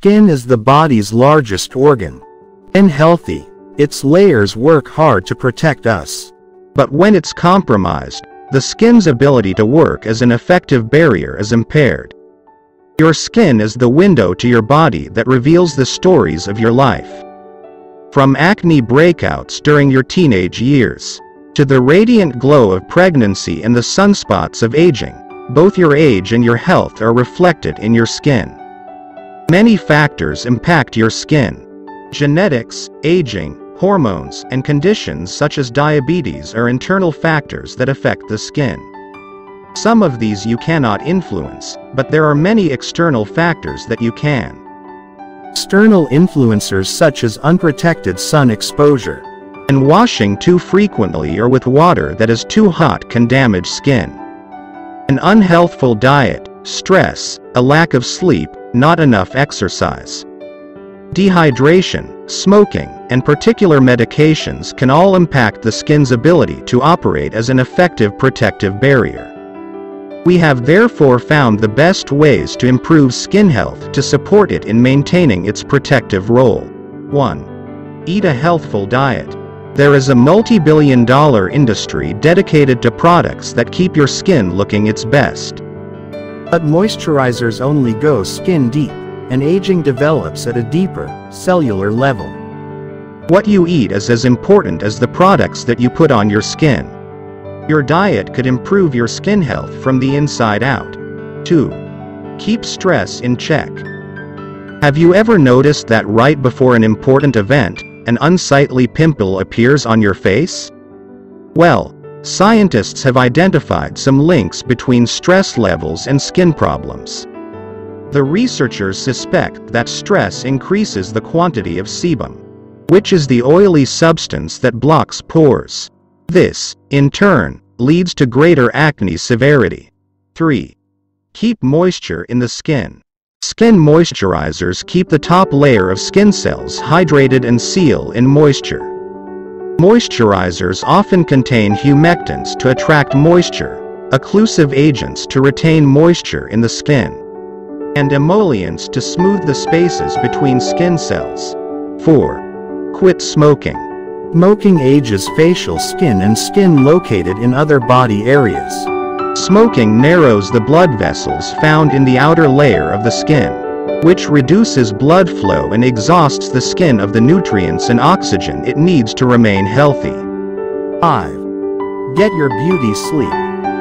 Skin is the body's largest organ. When healthy, its layers work hard to protect us. But when it's compromised, the skin's ability to work as an effective barrier is impaired. Your skin is the window to your body that reveals the stories of your life. From acne breakouts during your teenage years, to the radiant glow of pregnancy and the sunspots of aging, both your age and your health are reflected in your skin. Many factors impact your skin. Genetics, aging, hormones, and conditions such as diabetes are internal factors that affect the skin. Some of these you cannot influence, but there are many external factors that you can. External influencers such as unprotected sun exposure and washing too frequently or with water that is too hot can damage skin. An unhealthful diet, stress, a lack of sleep, not enough exercise. Dehydration, smoking, and particular medications can all impact the skin's ability to operate as an effective protective barrier. We have therefore found the best ways to improve skin health to support it in maintaining its protective role. 1. Eat a healthful diet. There is a multi-billion dollar industry dedicated to products that keep your skin looking its best. But moisturizers only go skin deep, and aging develops at a deeper, cellular level. What you eat is as important as the products that you put on your skin. Your diet could improve your skin health from the inside out. 2. Keep stress in check. Have you ever noticed that right before an important event, an unsightly pimple appears on your face? Well, scientists have identified some links between stress levels and skin problems. The researchers suspect that stress increases the quantity of sebum, which is the oily substance that blocks pores. This, in turn, leads to greater acne severity. 3. Keep moisture in the skin. Skin moisturizers keep the top layer of skin cells hydrated and seal in moisture. Moisturizers often contain humectants to attract moisture, occlusive agents to retain moisture in the skin, and emollients to smooth the spaces between skin cells. 4. Quit smoking. Smoking ages facial skin and skin located in other body areas. Smoking narrows the blood vessels found in the outer layer of the skin, which reduces blood flow and exhausts the skin of the nutrients and oxygen it needs to remain healthy. 5. Get your beauty sleep.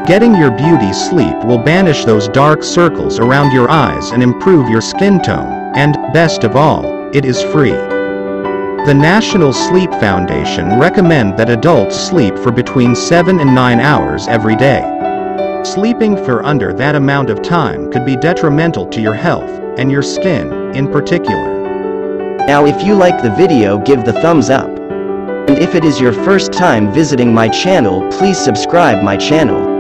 Getting your beauty sleep will banish those dark circles around your eyes and improve your skin tone, and, best of all, it is free. The National Sleep Foundation recommend that adults sleep for between 7 and 9 hours every day. Sleeping for under that amount of time could be detrimental to your health, and your skin, in particular. Now if you like the video give the thumbs up. And if it is your first time visiting my channel please subscribe my channel.